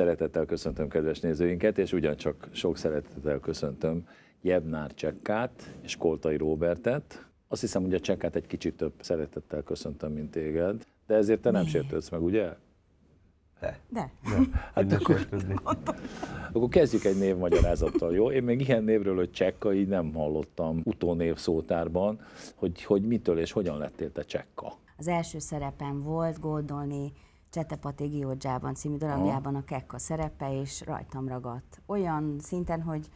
Szeretettel köszöntöm kedves nézőinket, és ugyancsak sok szeretettel köszöntöm Jebnár Csekkát és Koltai Róbertet. Azt hiszem, hogy a Csekkát egy kicsit több szeretettel köszöntöm, mint téged, de ezért te nem sértődsz meg, ugye? De. De. Hát akkor, akkor kezdjük egy névmagyarázattal, jó? Én még ilyen névről, hogy Csekka, így nem hallottam utónév szótárban, hogy, hogy mitől és hogyan lettél te Csekka. Az első szerepem volt Goldolni Csetepati Giorgiában című darabjában a Kekka szerepe, és rajtam ragadt. Olyan szinten, hogy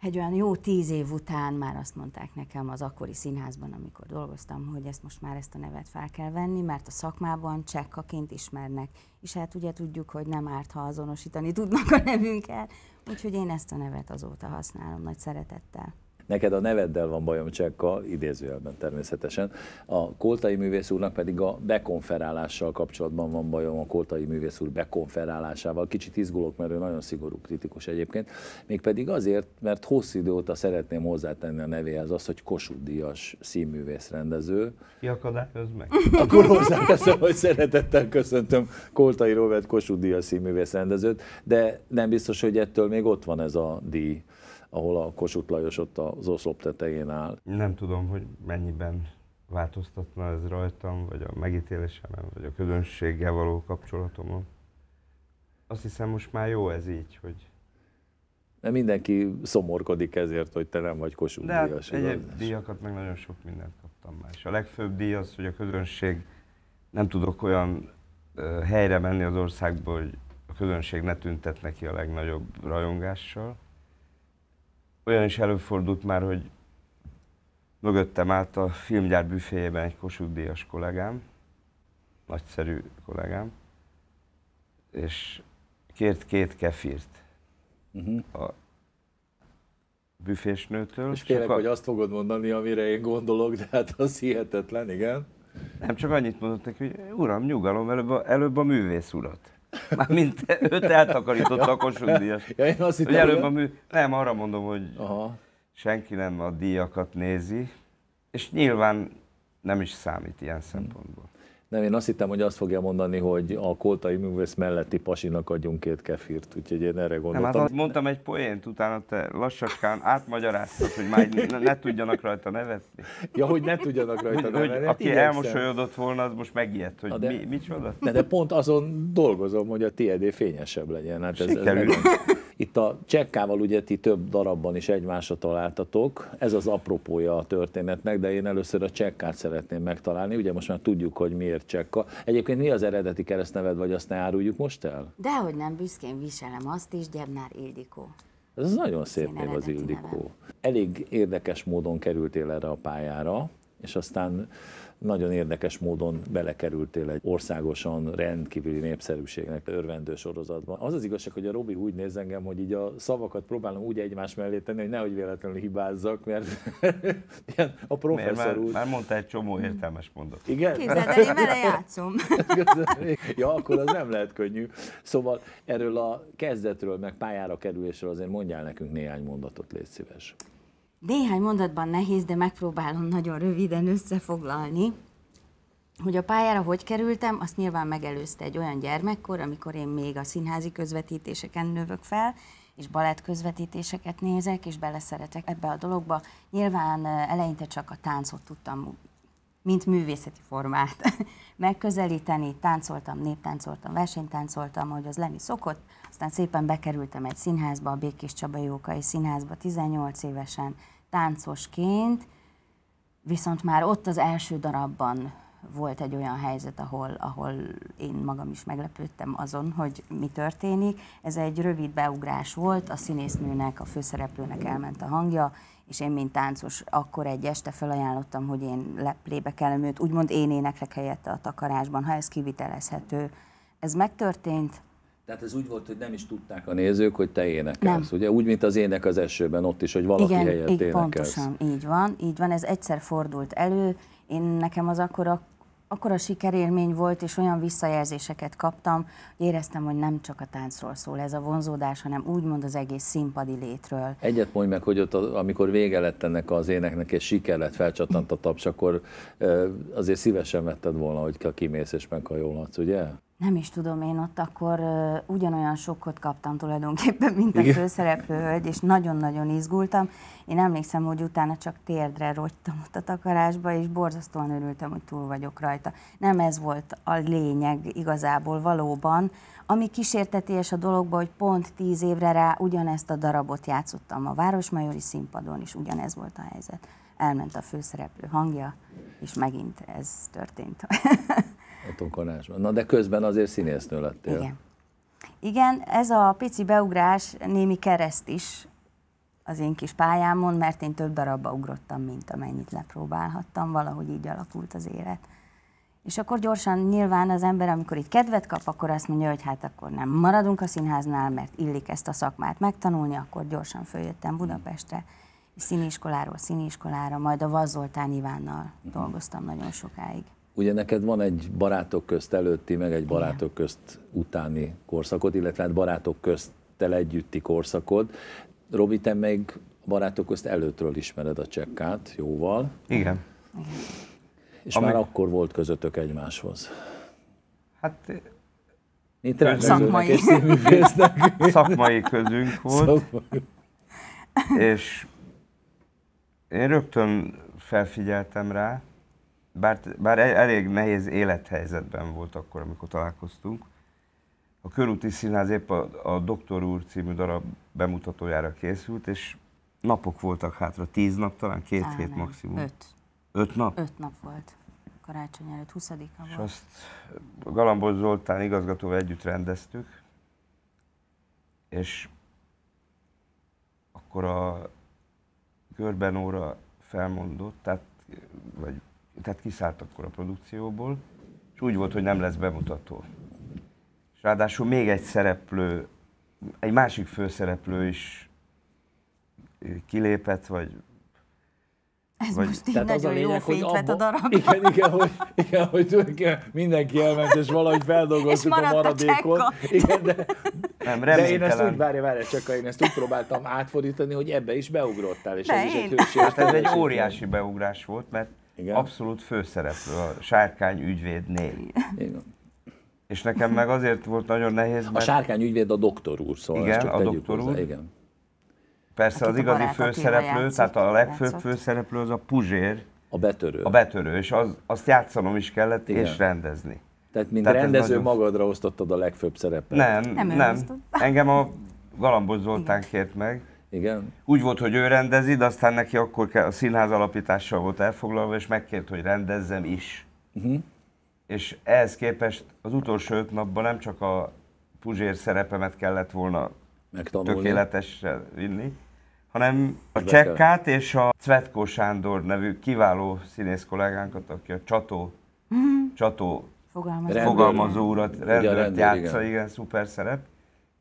egy olyan jó tíz év után már azt mondták nekem az akkori színházban, amikor dolgoztam, hogy ezt most már ezt a nevet fel kell venni, mert a szakmában csekkaként ismernek, és hát ugye tudjuk, hogy nem árt, ha azonosítani tudnak a nevünkkel, úgyhogy én ezt a nevet azóta használom nagy szeretettel. Neked a neveddel van bajom Csekka, idézőjelben természetesen. A Koltai művész úrnak pedig a bekonferálással kapcsolatban van bajom, a Koltai művész úr bekonferálásával. Kicsit izgulok, mert ő nagyon szigorú kritikus egyébként. Mégpedig azért, mert hosszú idő óta szeretném hozzátenni a nevéhez azt, hogy Kossuth Díjas színművész rendező. Kiakadályoz meg. Akkor hozzáteszem, hogy szeretettel köszöntöm Koltai Robert Kossuth Díjas színművész rendezőt, de nem biztos, hogy ettől még ott van ez a díj ahol a Kossuth Lajos ott az oszlop tetején áll. Nem tudom, hogy mennyiben változtatna ez rajtam, vagy a megítélésemen, vagy a közönséggel való kapcsolatomon. Azt hiszem most már jó ez így, hogy... De mindenki szomorkodik ezért, hogy te nem vagy Kossuth De hát díjas. egyéb díjakat meg nagyon sok mindent kaptam már. És a legfőbb díj az, hogy a közönség nem tudok olyan helyre menni az országból, hogy a közönség ne tüntet neki a legnagyobb rajongással olyan is előfordult már, hogy mögöttem állt a filmgyár büféjében egy Kossuth Díjas kollégám, nagyszerű kollégám, és kért két kefirt uh-huh. a büfésnőtől. És félek, a... hogy azt fogod mondani, amire én gondolok, de hát az hihetetlen, igen. Nem, csak annyit mondott neki, hogy uram, nyugalom, előbb a, előbb a művész urat. Mármint őt eltakarította a Kossuth Díjas. Ja, én azt hittem, hogy előbb a mű... Nem, arra mondom, hogy Aha. senki nem a díjakat nézi, és nyilván nem is számít ilyen szempontból. Nem, én azt hittem, hogy azt fogja mondani, hogy a koltai művész melletti pasinak adjunk két kefirt, úgyhogy én erre gondoltam. Nem, hát mondtam egy poént, utána te lassacskán átmagyaráztad, hogy már ne, ne tudjanak rajta nevetni. Ja, hogy ne tudjanak rajta hogy, nevetni. Hogy aki elmosolyodott volna, az most megijedt, hogy de, mi, micsoda? De, de pont azon dolgozom, hogy a tiédé fényesebb legyen. Hát ez, ez itt a csekkával ugye ti több darabban is egymásra találtatok, ez az apropója a történetnek, de én először a csekkát szeretném megtalálni, ugye most már tudjuk, hogy miért csekka. Egyébként mi az eredeti keresztneved, vagy azt ne áruljuk most el? Dehogy nem, büszkén viselem azt is, Gyebnár Ildikó. Ez nagyon szép név az Ildikó. Nevem. Elég érdekes módon kerültél erre a pályára, és aztán nagyon érdekes módon belekerültél egy országosan rendkívüli népszerűségnek örvendő sorozatban. Az az igazság, hogy a Robi úgy néz engem, hogy így a szavakat próbálom úgy egymás mellé tenni, hogy nehogy véletlenül hibázzak, mert ilyen a professzor már, úgy... Már mondta egy csomó értelmes mondat. Igen? Képzeld el, én vele játszom. ja, akkor az nem lehet könnyű. Szóval erről a kezdetről, meg pályára kerülésről azért mondjál nekünk néhány mondatot, légy szíves. Néhány mondatban nehéz, de megpróbálom nagyon röviden összefoglalni. Hogy a pályára hogy kerültem, azt nyilván megelőzte egy olyan gyermekkor, amikor én még a színházi közvetítéseken növök fel, és balett közvetítéseket nézek, és beleszeretek ebbe a dologba. Nyilván eleinte csak a táncot tudtam, mint művészeti formát megközelíteni. Táncoltam, néptáncoltam, versenytáncoltam, ahogy az lenni szokott. Aztán szépen bekerültem egy színházba, a Békés Csaba Jókai Színházba 18 évesen táncosként, viszont már ott az első darabban volt egy olyan helyzet, ahol, ahol én magam is meglepődtem azon, hogy mi történik. Ez egy rövid beugrás volt, a színésznőnek, a főszereplőnek elment a hangja, és én, mint táncos, akkor egy este felajánlottam, hogy én leplébe kellem őt, úgymond én éneklek helyette a takarásban, ha ez kivitelezhető. Ez megtörtént, tehát ez úgy volt, hogy nem is tudták a nézők, hogy te énekelsz, nem. ugye? Úgy, mint az ének az esőben ott is, hogy valaki Igen, helyett így énekelsz. pontosan, így van, így van, ez egyszer fordult elő. Én nekem az akkora, akkora sikerélmény volt, és olyan visszajelzéseket kaptam, hogy éreztem, hogy nem csak a táncról szól ez a vonzódás, hanem úgymond az egész színpadi létről. Egyet mondj meg, hogy ott, amikor vége lett ennek az éneknek, és siker lett, felcsattant a taps, akkor azért szívesen vetted volna, hogy kimész és meghajolhatsz, ugye? Nem is tudom, én ott akkor uh, ugyanolyan sokkot kaptam tulajdonképpen, mint a Igen. főszereplő hölgy, és nagyon-nagyon izgultam. Én emlékszem, hogy utána csak térdre rogytam ott a takarásba, és borzasztóan örültem, hogy túl vagyok rajta. Nem ez volt a lényeg igazából valóban. Ami kísérteties a dologban, hogy pont tíz évre rá ugyanezt a darabot játszottam a Városmajori színpadon, és ugyanez volt a helyzet. Elment a főszereplő hangja, és megint ez történt. A tokarásban. Na de közben azért színésznő lettél. Igen. Igen, ez a pici beugrás némi kereszt is az én kis pályámon, mert én több darabba ugrottam, mint amennyit lepróbálhattam, valahogy így alakult az élet. És akkor gyorsan nyilván az ember, amikor itt kedvet kap, akkor azt mondja, hogy hát akkor nem maradunk a színháznál, mert illik ezt a szakmát megtanulni, akkor gyorsan följöttem Budapestre, színiskoláról színiskolára, majd a Vaz Zoltán Ivánnal dolgoztam nagyon sokáig. Ugye neked van egy barátok közt előtti, meg egy barátok közt utáni korszakod, illetve hát barátok köztel együtti korszakod. Robi, te még barátok közt előttről ismered a csekkát jóval, Igen. és Amíg- már akkor volt közöttök egymáshoz. Hát rendezőnek Szakmai. és szakmai közünk volt, Szakmai. és én rögtön felfigyeltem rá, bár, bár el- elég nehéz élethelyzetben volt akkor, amikor találkoztunk. A Körúti Színház épp a, a Doktor úr című darab bemutatójára készült, és napok voltak hátra, tíz nap, talán két Á, hét nem, maximum. Öt. Öt nap? Öt nap volt. Karácsony előtt, 20 És volt. azt Galambos Zoltán igazgatóval együtt rendeztük, és akkor a Görben óra felmondott, tehát, vagy, tehát kiszállt akkor a produkcióból, és úgy volt, hogy nem lesz bemutató. És ráadásul még egy szereplő, egy másik főszereplő is kilépett, vagy Ez vagy- most így Tehát az a nagyon jó lényeg, hogy fényt vett a abba, darab. igen, igen, hogy, igen, hogy tulajdonképpen mindenki elment, és valahogy feldolgoztuk És a a maradékot. csekka. Igen, de, nem, de én ezt úgy, várja, várja, csak én ezt úgy próbáltam átfordítani, hogy ebbe is beugrottál, és De ez is egy én? hősi Hát ez egy óriási beugrás volt, mert Igen. Abszolút főszereplő, a sárkány ügyvédnél. Igen. És nekem meg azért volt nagyon nehéz, A mert sárkány ügyvéd a doktor úr, szóval Igen, csak a doktor hozzá. úr. Igen. persze az Akit a igazi Barát Attila főszereplő, játszott, tehát a legfőbb játszott. főszereplő az a Puzsér, A betörő. a betörő, és az, azt játszanom is kellett, Igen. és rendezni. Tehát mint Tehát ez rendező nagyon- magadra osztottad a legfőbb szerepet. Nem, Nem nem. Engem a Galambos Zoltán kért meg. Igen? Úgy volt, hogy ő rendezi, de aztán neki akkor a színház alapítással volt elfoglalva, és megkért, hogy rendezzem is. Uh-huh. És ehhez képest az utolsó öt napban nem csak a Puzsér szerepemet kellett volna Megtanulni. tökéletesre vinni, hanem a. Csekkát és a Cvetko Sándor nevű kiváló színész kollégánkat, aki a Csató, Csató Fogalmazom. Rendőr. fogalmazó urat, rendőrt rendőr, játsza, igen, szuper szerep,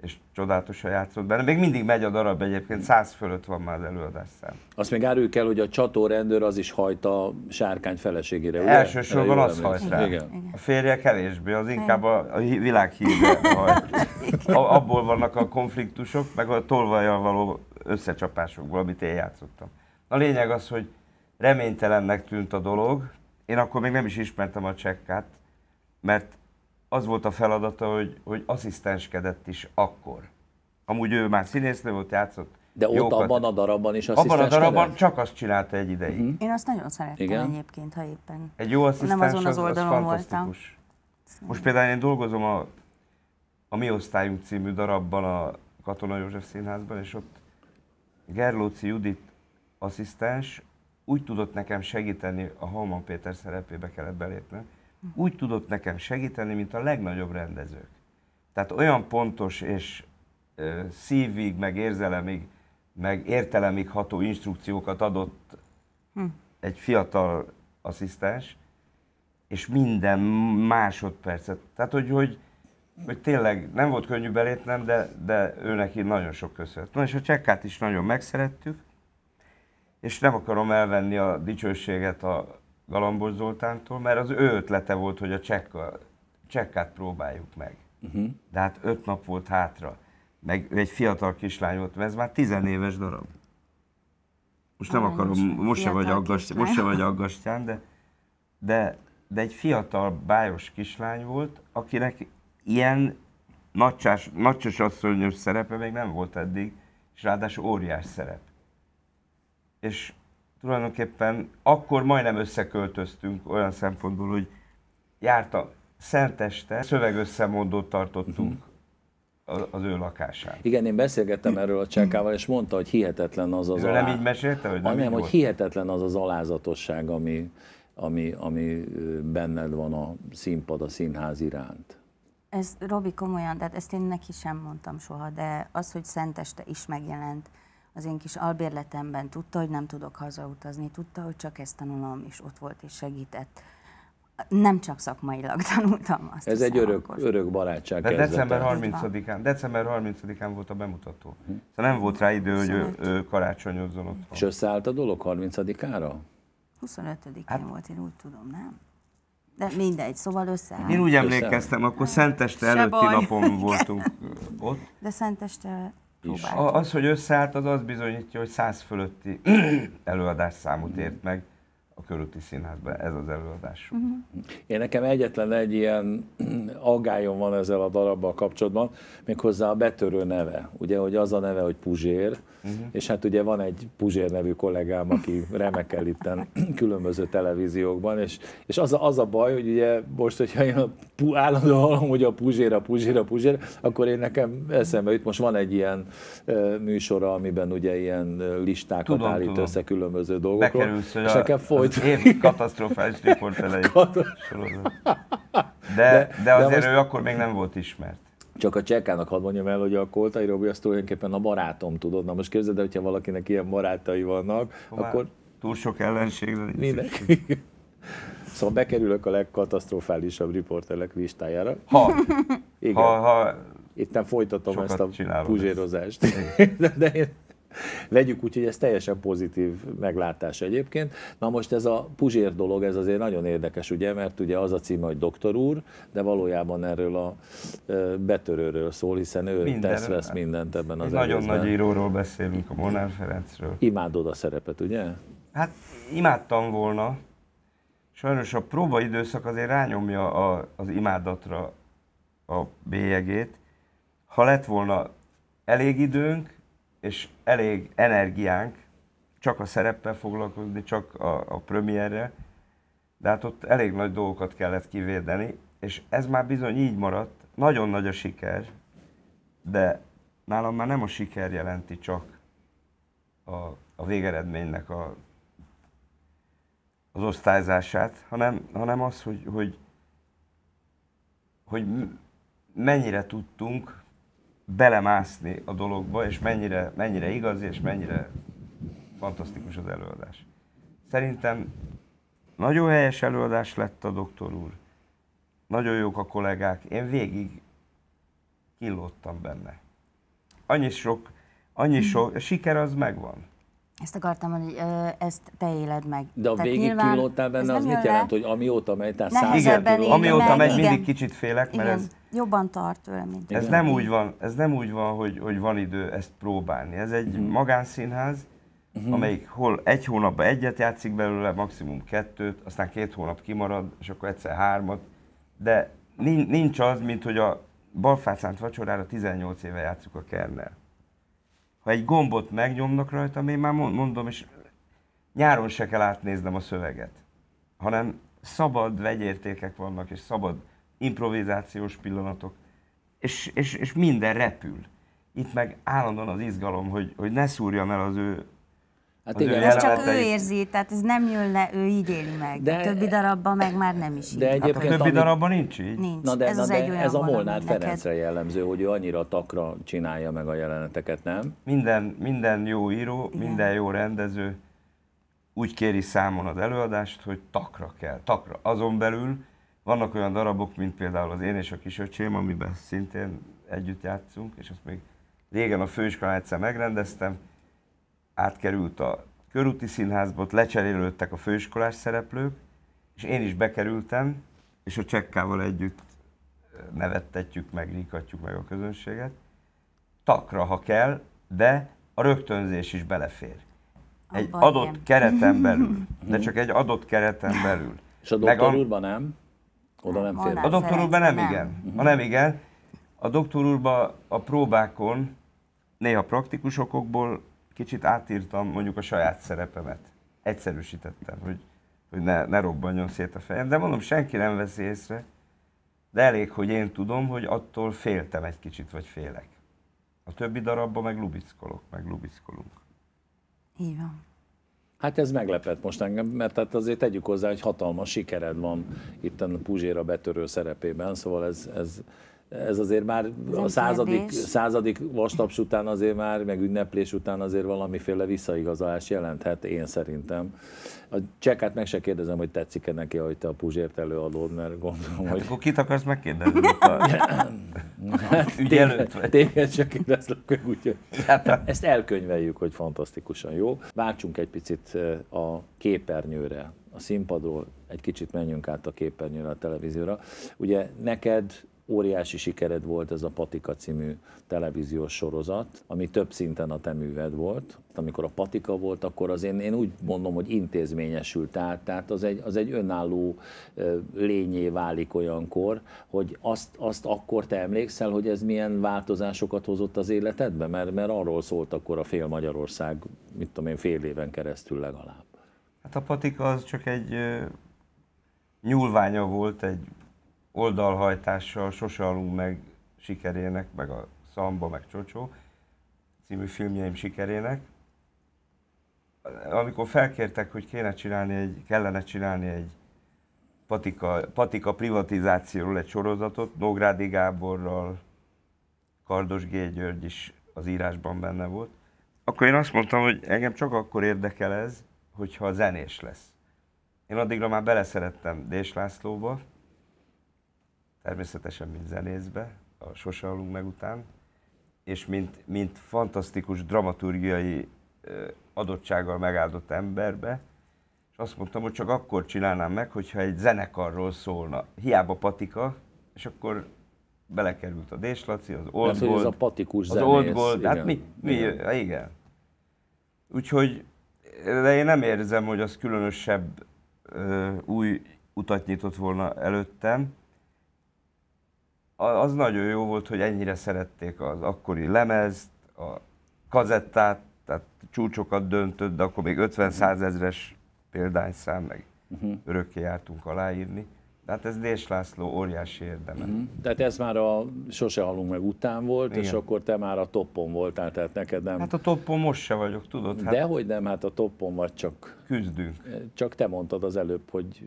és csodálatosan játszott benne. Még mindig megy a darab egyébként, száz fölött van már az előadás szám. Azt még áruljuk el, hogy a csatórendőr az is hajt a sárkány feleségére, ugye? Elsősorban az hajt rá. Igen. A férje kevésbé, az inkább a, a világ hírbe hajt. A- Abból vannak a konfliktusok, meg a tolvajjal való összecsapásokból, amit én játszottam. A lényeg az, hogy reménytelennek tűnt a dolog. Én akkor még nem is ismertem a csekkát, mert az volt a feladata, hogy, hogy asszisztenskedett is akkor. Amúgy ő már színésznő volt, játszott. De ott jókat. abban a darabban is abban a darabban csak azt csinálta egy ideig. Mhm. Én azt nagyon szerettem Igen? egyébként, ha éppen. Egy jó asszisztens azon az az, az oldalon fantasztikus. Most például én dolgozom a, a Mi Osztályunk című darabban a Katona József Színházban, és ott Gerlóci Judit asszisztens úgy tudott nekem segíteni, a Halman Péter szerepébe kellett belépnem, úgy tudott nekem segíteni, mint a legnagyobb rendezők. Tehát olyan pontos és ö, szívig, meg érzelemig, meg értelemig ható instrukciókat adott egy fiatal asszisztens, és minden másodpercet. Tehát, hogy, hogy, hogy tényleg nem volt könnyű belépnem, de, de ő neki nagyon sok köszönet. Na és a csekkát is nagyon megszerettük, és nem akarom elvenni a dicsőséget a Galambos Zoltántól, mert az ő ötlete volt, hogy a csekka, csekkát próbáljuk meg. Uh-huh. De hát öt nap volt hátra, meg egy fiatal kislány volt, ez már tizenéves darab. Most nem Aranyos, akarom, most se, vagy aggast, most se vagy aggastyán, de, de, de egy fiatal, bájos kislány volt, akinek ilyen nagycsás, nagycsas asszonyos szerepe még nem volt eddig, és ráadásul óriás szerep. És tulajdonképpen akkor majdnem összeköltöztünk olyan szempontból, hogy járta Szenteste, szövegösszemondót tartottunk a- az ő lakásán. Igen, én beszélgettem erről a csekával, és mondta, hogy hihetetlen az az Ő nem így mesélte, hogy nem, nem, így nem hogy hihetetlen az az alázatosság, ami, ami, ami benned van a színpad, a színház iránt. Ez Robi komolyan, tehát ezt én neki sem mondtam soha, de az, hogy Szenteste is megjelent az én kis albérletemben, tudta, hogy nem tudok hazautazni, tudta, hogy csak ezt tanulom, és ott volt és segített. Nem csak szakmailag tanultam azt Ez egy örök, akkor. örök barátság De december Így van. 30-án, december 30-án volt a bemutató. Szóval nem volt rá idő, hogy ő, ő karácsonyozzon otthon. És összeállt a dolog 30-ára? 25-én Hát- volt, én úgy tudom, nem? De mindegy, szóval összeáll. Én úgy emlékeztem, akkor Szenteste előtti baj. napon voltunk ott. De Szenteste Is. A- Az, hogy összeállt, az azt bizonyítja, hogy 100 fölötti előadás számot ért meg a Körúti Színházban. Ez az előadás. Én nekem egyetlen egy ilyen aggályom van ezzel a darabbal kapcsolatban, méghozzá a betörő neve. Ugye, hogy az a neve, hogy Puzsér, uh-huh. és hát ugye van egy Puzsér nevű kollégám, aki remekel itten különböző televíziókban, és, és az, a, az a baj, hogy ugye most, hogyha én a állandóan hallom, hogy a Puzsér, a Puzsér, a Puzsér, akkor én nekem eszembe jut, most van egy ilyen ö, műsora, amiben ugye ilyen listákat Tudom, állít tudom. össze különböző dolgokról, Bekerülsz, és nekem folyt, az év katasztrofális riporterei sorozat. De, de, azért most- ő akkor még nem volt ismert. Csak a csekkának hadd mondjam el, hogy a Koltai Robi az tulajdonképpen a barátom, tudod? Na most képzeld el, hogyha valakinek ilyen barátai vannak, Hová? akkor Túl sok ellenségre nincs minden. szükség. Szóval bekerülök a legkatasztrofálisabb riporterek listájára. Ha, Igen, ha, ha itten folytatom sokat ezt a puzsérozást. De, de én, vegyük úgy, hogy ez teljesen pozitív meglátás egyébként. Na most ez a puzsér dolog, ez azért nagyon érdekes, ugye, mert ugye az a címe, hogy doktor úr, de valójában erről a betörőről szól, hiszen ő Mindenről. tesz vesz mindent ebben az nagyon egészben. nagy íróról beszélünk, a Molnár Ferencről. Imádod a szerepet, ugye? Hát imádtam volna. Sajnos a próbaidőszak azért rányomja a, az imádatra a bélyegét. Ha lett volna elég időnk és elég energiánk csak a szereppel foglalkozni, csak a, a premierre, de hát ott elég nagy dolgokat kellett kivédeni, és ez már bizony így maradt. Nagyon nagy a siker, de nálam már nem a siker jelenti csak a, a végeredménynek a, az osztályzását, hanem, hanem az, hogy, hogy, hogy mennyire tudtunk belemászni a dologba, és mennyire, mennyire igazi, és mennyire fantasztikus az előadás. Szerintem nagyon helyes előadás lett a doktor úr. Nagyon jók a kollégák. Én végig killottam benne. Annyi sok, annyi sok, a siker az megvan. Ezt akartam mondani, hogy ö, ezt te éled meg. De a Tehát végig ez benne, az mit le. jelent, hogy amióta megy, tehát Nehezebb. 100 Nehezebben kiló- élem Amióta meg, megy, igen. mindig kicsit félek, mert Igen, ez, jobban tart tőle, mint ez nem úgy van, ez nem úgy van, hogy, hogy van idő ezt próbálni. Ez egy Mhm. magánszínház, amelyik hol egy hónapban egyet játszik belőle, maximum kettőt, aztán két hónap kimarad, és akkor egyszer hármat. De nin- nincs az, mint hogy a balfácánt vacsorára 18 éve játszuk a Kernel. Ha egy gombot megnyomnak rajta, én már mond- mondom, és nyáron se kell átnéznem a szöveget, hanem szabad vegyértékek vannak, és szabad improvizációs pillanatok, és, és, és minden repül. Itt meg állandóan az izgalom, hogy, hogy ne szúrjam el az ő Hát Az igen, Ez csak ő érzi, tehát ez nem jön le, ő így éli meg. De- a többi darabban meg már nem is így. De van. Hát a Egyébként, többi ami- darabban nincs így. Nincs. Na de, ez na az de egy olyan ez a Molnár neked. Ferencre jellemző, hogy ő annyira takra csinálja meg a jeleneteket, nem? Minden, minden jó író, Igen. minden jó rendező úgy kéri számon az előadást, hogy takra kell, takra. Azon belül vannak olyan darabok, mint például az Én és a kisöcsém, amiben szintén együtt játszunk, és azt még régen a főiskolán egyszer megrendeztem, átkerült a körúti színházba, ott lecserélődtek a főiskolás szereplők, és én is bekerültem, és a csekkával együtt nevettetjük meg, ríkatjuk meg a közönséget. Takra, ha kell, de a rögtönzés is belefér. Egy Abban adott igen. kereten belül, de csak egy adott kereten belül. És a Meg doktor a- úrban nem? Oda nem fér. A doktor úrban nem, nem igen. A nem igen. A doktor úrban a próbákon néha praktikus okokból kicsit átírtam mondjuk a saját szerepemet. Egyszerűsítettem, hogy, hogy ne, ne robbanjon szét a fejem. De mondom, senki nem veszi észre. De elég, hogy én tudom, hogy attól féltem egy kicsit, vagy félek. A többi darabban meg lubickolok, meg lubickolunk. Így van. Hát ez meglepett most engem, mert hát azért tegyük hozzá, hogy hatalmas sikered van itt a Puzséra betörő szerepében, szóval ez, ez, ez azért már ez a századik, századik vastaps után azért már, meg ünneplés után azért valamiféle visszaigazolás jelenthet, én szerintem. A csekát meg se kérdezem, hogy tetszik-e neki, hogy te a Puzsért előadod, mert gondolom, hát hogy... akkor kit akarsz megkérdezni? hát, ügy előtt vagy. Téged se kérdezlek, úgyhogy hát, ezt elkönyveljük, hogy fantasztikusan jó. Váltsunk egy picit a képernyőre, a színpadról, egy kicsit menjünk át a képernyőre, a televízióra. Ugye neked óriási sikered volt ez a Patika című televíziós sorozat, ami több szinten a te műved volt. Amikor a Patika volt, akkor az én, én úgy mondom, hogy intézményesült át, tehát az egy, az egy önálló lényé válik olyankor, hogy azt, azt akkor te emlékszel, hogy ez milyen változásokat hozott az életedbe? Mert, mert arról szólt akkor a fél Magyarország, mit tudom én, fél éven keresztül legalább. Hát a Patika az csak egy nyúlványa volt, egy oldalhajtással Sose alunk meg sikerének, meg a Szamba, meg Csocsó című filmjeim sikerének. Amikor felkértek, hogy kéne csinálni egy, kellene csinálni egy patika, patika privatizációról egy sorozatot, Nógrádi Gáborral, Kardos G. György is az írásban benne volt, akkor én azt mondtam, hogy engem csak akkor érdekel ez, hogyha zenés lesz. Én addigra már beleszerettem Dés Lászlóba, természetesen, mint zenészbe, a Sose alunk meg után, és mint, mint fantasztikus dramaturgiai adottsággal megáldott emberbe, és azt mondtam, hogy csak akkor csinálnám meg, hogyha egy zenekarról szólna. Hiába patika, és akkor belekerült a Déslaci, az Old Gold, ez a patikus az Old Gold, igen. hát mi, mi igen. igen. Úgyhogy, de én nem érzem, hogy az különösebb új utat nyitott volna előttem, az nagyon jó volt, hogy ennyire szerették az akkori lemezt, a kazettát, tehát csúcsokat döntött, de akkor még 50-100 ezres példányszám, meg uh-huh. örökké jártunk aláírni. Tehát ez Dés László óriási érdeme. Uh-huh. Tehát ez már a Sose halunk meg után volt, Igen. és akkor te már a toppon voltál, tehát neked nem... Hát a toppon most se vagyok, tudod? Hát... Dehogy nem, hát a toppon vagy csak... Küzdünk. Csak te mondtad az előbb, hogy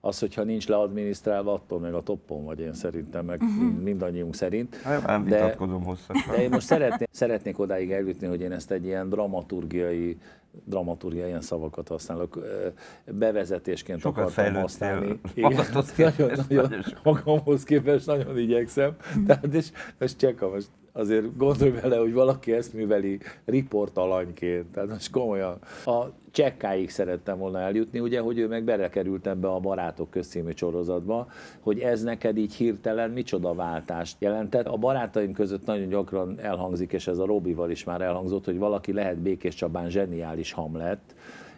az, hogyha nincs leadminisztrálva, attól még a toppon vagy én szerintem, meg uh-huh. mindannyiunk szerint. Hát, nem de, vitatkozom hosszasan. De én most szeretnék, szeretnék odáig eljutni, hogy én ezt egy ilyen dramaturgiai dramaturgia, ilyen szavakat használok, bevezetésként Sokat akartam használni. Magadhoz nagyon, nagyon, magamhoz képest nagyon igyekszem. Tehát, és, és csekka, most azért gondolj bele, hogy valaki ezt műveli riportalanyként, tehát most komolyan. A csekkáig szerettem volna eljutni, ugye, hogy ő meg belekerült ebbe a Barátok közcímű sorozatba, hogy ez neked így hirtelen micsoda váltást jelentett. A barátaim között nagyon gyakran elhangzik, és ez a Robival is már elhangzott, hogy valaki lehet Békés Csabán zseniális Hamlet,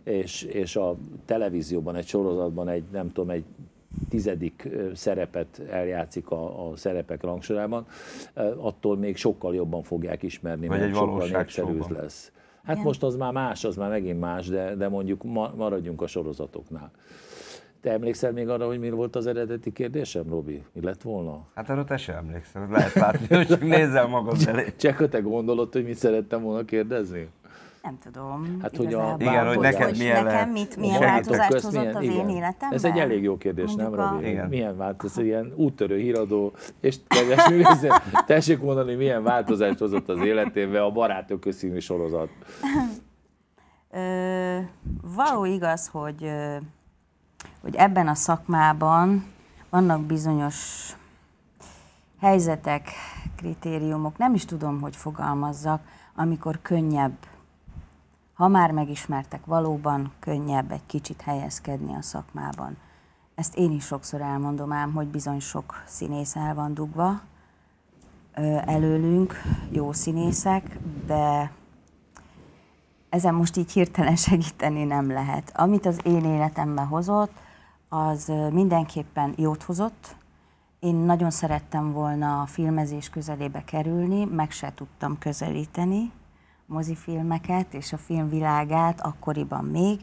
és, és a televízióban, egy sorozatban egy, nem tudom, egy tizedik szerepet eljátszik a, a szerepek rangsorában, attól még sokkal jobban fogják ismerni, Vagy mert sokkal népszerű lesz. Hát Igen. most az már más, az már megint más, de, de mondjuk ma, maradjunk a sorozatoknál. Te emlékszel még arra, hogy mi volt az eredeti kérdésem, Robi? Mi lett volna? Hát arra te sem emlékszel, lehet látni, hogy csak nézzel magad elé. Csak te gondolod, hogy mit szerettem volna kérdezni? Nem tudom. Hát, hogy a igen, hogy neked hogy milyen nekem mit, milyen változást hozott milyen, az igen. én életemben? Ez egy elég jó kérdés, Mondjuk nem, Robi? Igen. Milyen változást, ilyen úttörő híradó, és kedves művészet, tessék mondani, milyen változást hozott az életébe a Barátok közszínű sorozat. Ö, való igaz, hogy, hogy ebben a szakmában vannak bizonyos helyzetek, kritériumok, nem is tudom, hogy fogalmazzak, amikor könnyebb ha már megismertek, valóban könnyebb egy kicsit helyezkedni a szakmában. Ezt én is sokszor elmondom ám, hogy bizony sok színész el van dugva előlünk, jó színészek, de ezen most így hirtelen segíteni nem lehet. Amit az én életembe hozott, az mindenképpen jót hozott, Én nagyon szerettem volna a filmezés közelébe kerülni, meg se tudtam közelíteni mozifilmeket és a filmvilágát akkoriban még.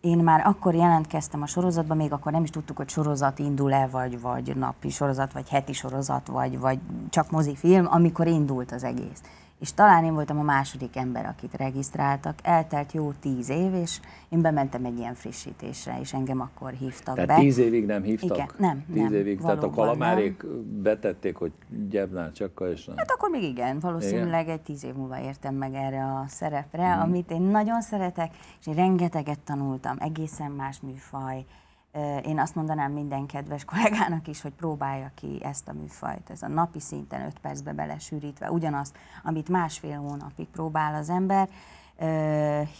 Én már akkor jelentkeztem a sorozatba, még akkor nem is tudtuk, hogy sorozat indul-e, vagy, vagy napi sorozat, vagy heti sorozat, vagy, vagy csak mozifilm, amikor indult az egész és talán én voltam a második ember, akit regisztráltak. Eltelt jó tíz év, és én bementem egy ilyen frissítésre, és engem akkor hívtak Tehát be. tíz évig nem hívtak? Igen, nem, Tíz nem, évig, tehát a kalamárék betették, hogy gyebnál csak és nem. Hát akkor még igen, valószínűleg egy tíz év múlva értem meg erre a szerepre, Mhm. amit én nagyon szeretek, és én rengeteget tanultam, egészen más műfaj. Én azt mondanám minden kedves kollégának is, hogy próbálja ki ezt a műfajt. Ez a napi szinten öt percbe belesűrítve ugyanazt, amit másfél hónapig próbál az ember.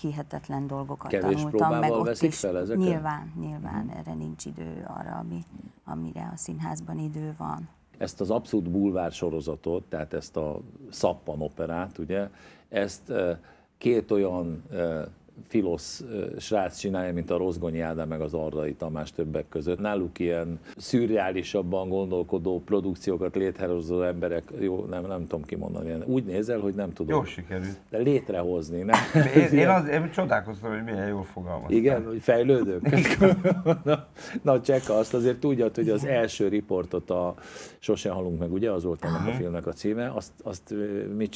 Hihetetlen dolgokat Kevés tanultam, meg ott is. fel ezeket? Nyilván, nyilván, erre nincs idő arra, ami, amire a színházban idő van. Ezt az abszolút bulvár sorozatot, tehát ezt a szappan operát, ugye, ezt két olyan filosz srác csinálja, mint a Rozgonyi Ádám meg az Ardai Tamás többek között. Náluk ilyen szürreálisabban gondolkodó produkciókat létrehozó emberek, jó, nem, nem tudom kimondani, ilyen. úgy nézel, hogy nem tudom. Jó sikerült. De létrehozni, nem? Én, én, az, én csodálkoztam, hogy milyen jól fogalmaztál. Igen, hogy fejlődők. na, na Csekka, azt azért tudjad, hogy az első riportot a Sose halunk meg, ugye, az volt ennek a filmnek a címe, azt, azt, mi,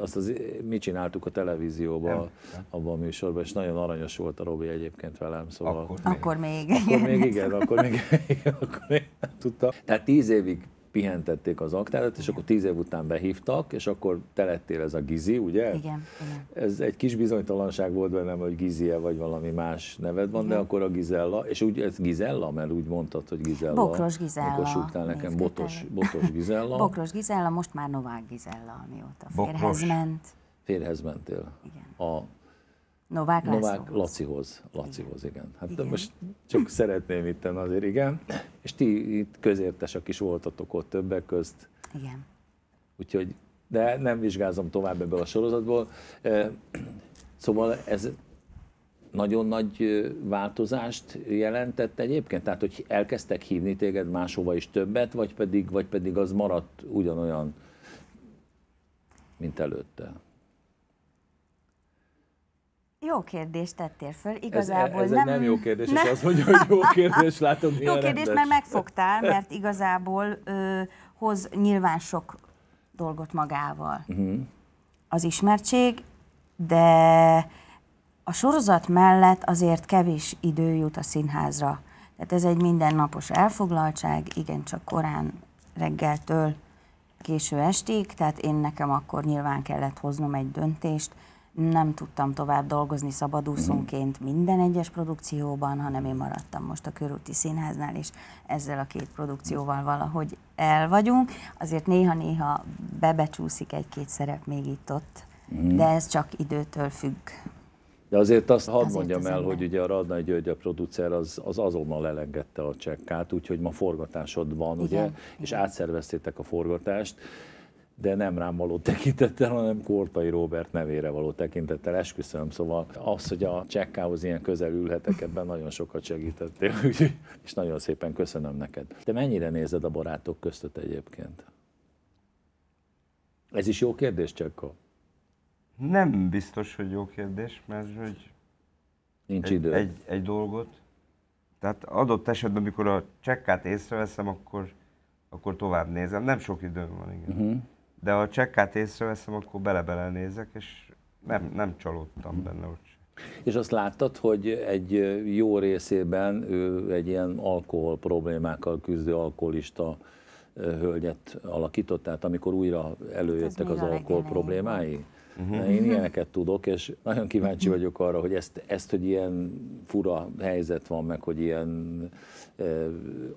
azt az, mi csináltuk a televízióban, abban a műsorban, és nagyon aranyos volt a Robi egyébként velem, szóval... Akkor. Akkor még. Akkor még igen, akkor még, igen, akkor még nem tudta. Tehát tíz évig pihentették az aktádat, és akkor tíz év után behívtak, és akkor te lettél ez a Gizi, ugye? Igen, igen. Ez egy kis bizonytalanság volt bennem, hogy Gizie vagy valami más neved van, de akkor a Gizella, és úgy ez Gizella, mert úgy mondtad, hogy Gizella. Bokros Gizella. Akkor súgtál nekem botos, botos Gizella. Bokros Gizella, most már Novák Gizella, amióta Bokros. férhez ment. Férhez mentél. Igen. A Novák, Novák. Lacihoz. Lacihoz, igen. Hát Igen. most csak szeretném itt azért, igen. És ti itt közértesek is voltatok ott többek közt. Igen. Úgyhogy, de nem vizsgázom tovább ebből a sorozatból. Eh, Szóval ez nagyon nagy ö, változást jelentett egyébként? Tehát, hogy elkezdtek hívni téged máshova is többet, vagy pedig, vagy pedig az maradt ugyanolyan, mint előtte? Jó kérdést tettél föl. Ez, Igazából ez nem... egy nem jó kérdés, és nem- azt mondja, hogy jó kérdés, látod, Jó kérdés, rendes. mert megfogtál, mert igazából ö, hoz nyilván sok dolgot magával. Uh-huh. Az ismertség, de a sorozat mellett azért kevés idő jut a színházra. Tehát ez egy mindennapos elfoglaltság, igencsak korán reggeltől késő estig, tehát én nekem akkor nyilván kellett hoznom egy döntést, nem tudtam tovább dolgozni szabadúszónként minden egyes produkcióban, hanem én maradtam most a Körúti Színháznál, és ezzel a két produkcióval valahogy el vagyunk. Azért néha-néha bebecsúszik egy-két szerep még itt-ott, de ez csak időtől függ. De azért azt hadd Azért mondjam el, hogy ugye a Radnai György a producer az, az azonnal elengedte a csekkát, úgyhogy ma forgatásod van, ugye, Igen, és átszerveztétek a forgatást, de nem rám való tekintettel, hanem Kortai Robert nevére való tekintettel, esküszöm, szóval az, hogy a csekkához ilyen közel ülhetek, ebben nagyon sokat segítettél, és nagyon szépen köszönöm neked. Te mennyire nézed a barátok között egyébként? Ez is jó kérdés, Csekka? Nem biztos, hogy jó kérdés, mert hogy Nincs egy, idő. egy, egy dolgot. Tehát adott esetben, amikor a csekkát észreveszem, akkor, akkor tovább nézem. Nem sok időm van, igen. Uh-huh. De ha a csekkát észreveszem, akkor bele-bele nézek, és nem, nem csalódtam benne ott. És azt láttad, hogy egy jó részében ő egy ilyen alkohol problémákkal küzdő alkoholista hölgyet alakított, tehát amikor újra előjöttek az alkohol problémái. Uh-huh. Én ilyeneket tudok, és nagyon kíváncsi vagyok arra, hogy ezt, ezt, hogy ilyen fura helyzet van, meg hogy ilyen e,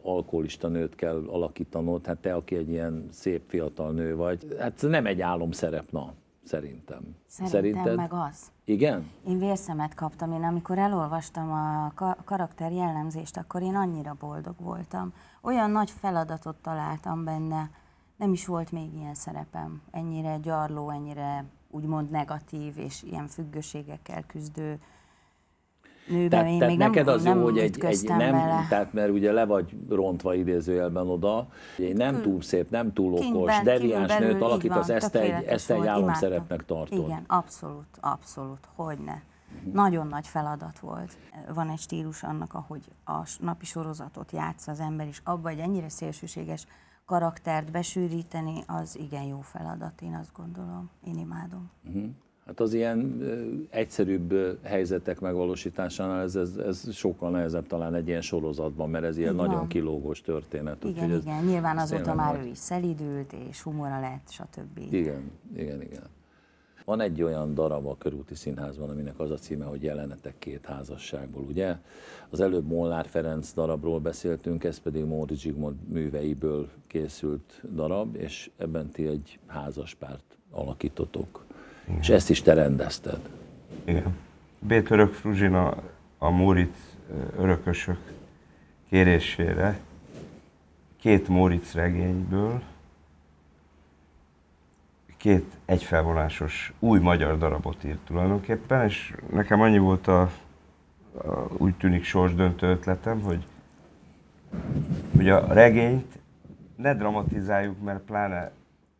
alkoholista nőt kell alakítanod, hát te, aki egy ilyen szép fiatal nő vagy, hát nem egy álomszerep, na, szerintem. Szerintem meg az. Igen? Én vérszemet kaptam. Én amikor elolvastam a ka- karakter jellemzést, akkor én annyira boldog voltam. Olyan nagy feladatot találtam benne. Nem is volt még ilyen szerepem. Ennyire gyarló, ennyire úgymond negatív és ilyen függőségekkel küzdő nőben tehát, én tehát még nem, neked az nem jó, hogy egy, egy nem, vele. tehát mert ugye le vagy rontva idézőjelben oda, egy nem túl szép, nem túl okos, deviáns nőt alakít, így az van, ezt egy, ezt egy álomszerepnek tartod. Igen, abszolút, abszolút, hogyne. Nagyon nagy feladat volt. Van egy stílus annak, ahogy a napi sorozatot játsz az ember, és abba egy ennyire szélsőséges karaktert besűríteni, az igen jó feladat, én azt gondolom. Én imádom. Hát az ilyen egyszerűbb helyzetek megvalósításánál ez, ez, ez sokkal nehezebb talán egy ilyen sorozatban, mert ez ilyen Így nagyon van. kilógós történet. Igen, úgyhogy ez, igen, nyilván azóta már ő is szelidült, és humora lett, stb. Igen, igen, igen. Van egy olyan darab a Körúti Színházban, aminek az a címe, hogy Jelenetek két házasságból, ugye? Az előbb Molnár Ferenc darabról beszéltünk, ez pedig Móricz Zsigmond műveiből készült darab, és ebben ti egy házaspárt alakítotok. És ezt is te rendezted. Igen. Bét Örök Fruzsina a Móricz ö, örökösök kérésére két Móricz regényből két egyfelvonásos új magyar darabot írt tulajdonképpen, és nekem annyi volt a, a úgy tűnik sorsdöntő ötletem, hogy, hogy a regényt ne dramatizáljuk, mert pláne,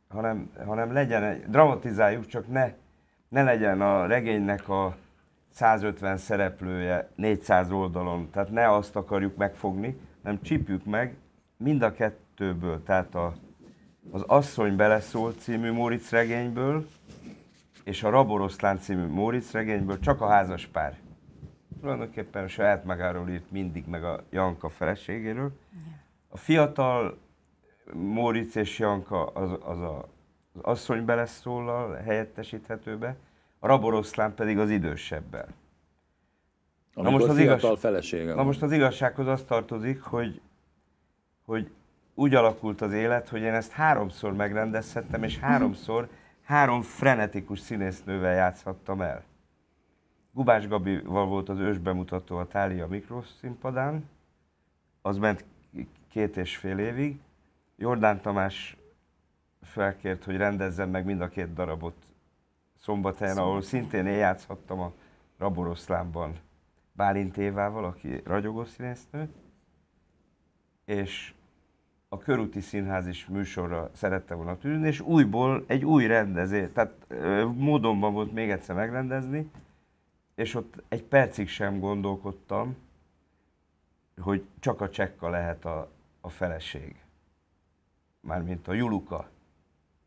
hanem, hanem legyen egy, dramatizáljuk, csak ne, ne legyen a regénynek a 150 szereplője 400 oldalon, tehát ne azt akarjuk megfogni, hanem csípjük meg mind a kettőből, tehát a, az Asszony beleszól című Móricz regényből, és a Raboroszlán című Móricz regényből csak a házas pár. Tulajdonképpen a saját magáról írt mindig, meg a Janka feleségéről. A fiatal Móricz és Janka az, az a, az asszony beleszólal helyettesíthető be, a Raboroszlán pedig az idősebbel. Amikor most az igaz- felesége Na most az igazsághoz az tartozik, hogy, hogy úgy alakult az élet, hogy én ezt háromszor megrendezhettem, és háromszor három frenetikus színésznővel játszhattam el. Gubás Gabival volt az ős bemutató a Tália Mikros színpadán, az ment két és fél évig. Jordán Tamás felkért, hogy rendezzem meg mind a két darabot Szombathelyen, ahol szintén én játszhattam a Raboroszlánban. Bálint Évával, aki ragyogó színésznő, és a Körúti Színház is műsorra szerettem volna tűzni, és újból egy új rendezés, tehát módonban volt még egyszer megrendezni, és ott egy percig sem gondolkodtam, hogy csak a csekka lehet a, a feleség. Mármint a Juluka.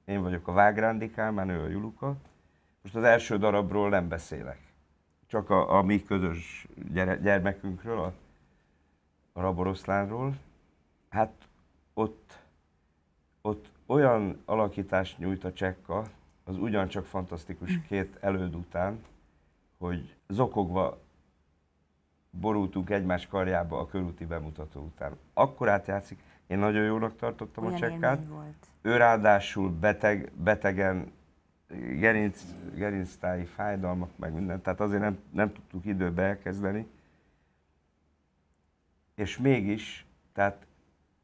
Én vagyok a Vágrándi Kálmán, ő a Juluka. Most az első darabról nem beszélek. Csak a, a mi közös gyere, gyermekünkről, a, a Raboroszlánról. Hát ott, ott olyan alakítást nyújt a csekka, az ugyancsak fantasztikus két előd után, hogy zokogva borultunk egymás karjába a körúti bemutató után. Akkor átjátszik, én nagyon jónak tartottam a Olyan csekkát. élmény volt. Ő ráadásul beteg, betegen, gerinc, gerinctáji fájdalmak, meg minden, tehát azért nem, nem tudtuk időbe elkezdeni. És mégis, tehát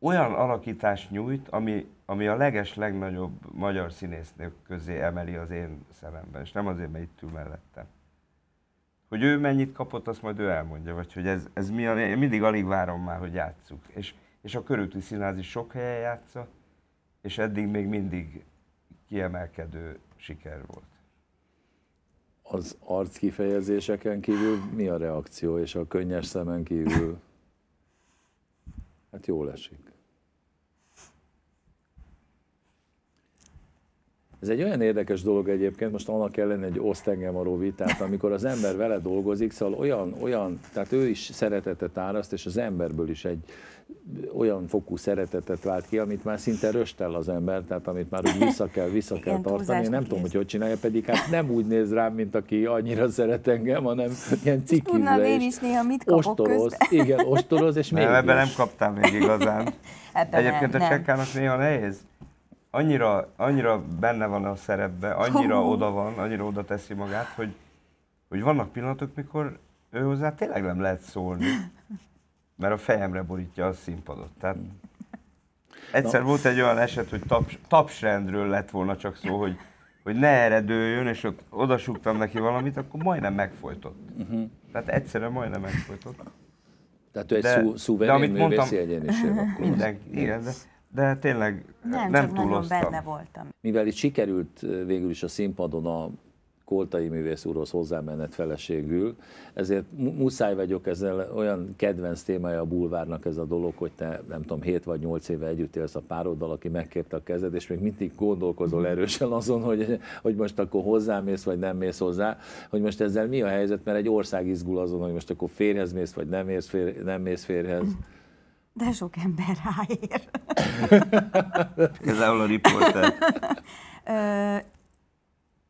olyan alakítást nyújt, ami, ami a leges legnagyobb magyar színésznők közé emeli az én szememben, és nem azért, mert itt ül mellettem. Hogy ő mennyit kapott, azt majd ő elmondja, vagy hogy ez, ez mi, én mindig alig várom már, hogy játsszuk. És, és a körülti színház is sok helyen játsza, és eddig még mindig kiemelkedő siker volt. Az arc kifejezéseken kívül mi a reakció, és a könnyes szemen kívül? Hát jól esik. Ez egy olyan érdekes dolog egyébként, most annak ellen egy oszt engem tehát amikor az ember vele dolgozik, szóval olyan, olyan, tehát ő is szeretetet áraszt, és az emberből is egy olyan fokú szeretetet vált ki, amit már szinte röstel az ember, tehát amit már úgy vissza kell, vissza kell Igen, tartani. Én nem tudom, hogy hogy csinálja, pedig hát nem úgy néz rám, mint aki annyira szeret engem, hanem ilyen Tudnám cikizve én és is néha mit kapok ostoroz. közben. Igen, ostoroz, és Nem, mégis. ebben nem kaptál még igazán. Ebben Egyébként nem, a csekkának néha nehéz. Annyira, annyira benne van a szerepbe, annyira Hú. oda van, annyira oda teszi magát, hogy, hogy vannak pillanatok, mikor ő hozzá tényleg nem lehet szólni, mert a fejemre borítja a színpadot. Tehát egyszer volt egy olyan eset, hogy taps, tapsrendről lett volna csak szó, hogy, hogy ne eredőjön, és ott odasugtam neki valamit, akkor majdnem megfojtott. Uh-huh. Tehát egyszerűen majdnem megfojtott. Tehát ő egy de, szuverén művészi mondtam, egyéniség akkor. Mindenki, igen, de, de tényleg nem, nem csak nagyon benne voltam. Mivel itt sikerült végül is a színpadon a Koltai művész úrhoz hozzámenet feleségül, ezért muszáj vagyok ezzel olyan kedvenc témája a bulvárnak ez a dolog, hogy te nem tudom, 7 vagy 8 éve együtt élsz a pároddal, aki megkérte a kezed, és még mindig gondolkozol erősen azon, hogy, hogy most akkor hozzámész, vagy nem mész hozzá, hogy most ezzel mi a helyzet, mert egy ország izgul azon, hogy most akkor férhez mész, vagy nem mész, fér, nem mész férhez. De sok ember ráér. Például a riporter.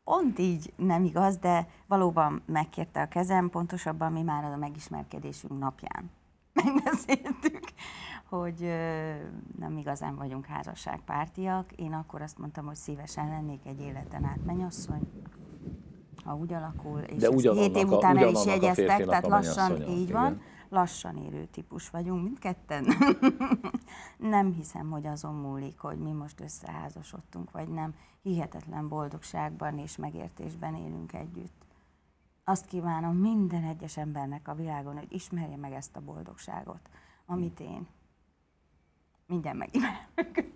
Pont így nem igaz, de valóban megkérte a kezem, pontosabban mi már a megismerkedésünk napján megbeszéltük, hogy nem igazán vagyunk házasságpártiak. Én akkor azt mondtam, hogy szívesen lennék egy életen át mennyasszony, ha úgy alakul, és De ezt 7 év után el is jegyeztek, tehát lassan így van. Lassan érő típus vagyunk mindketten. nem hiszem, hogy azon múlik, hogy mi most összeházasodtunk, vagy nem. Hihetetlen boldogságban és megértésben élünk együtt. Azt kívánom minden egyes embernek a világon, hogy ismerje meg ezt a boldogságot, amit én. Minden megimádok.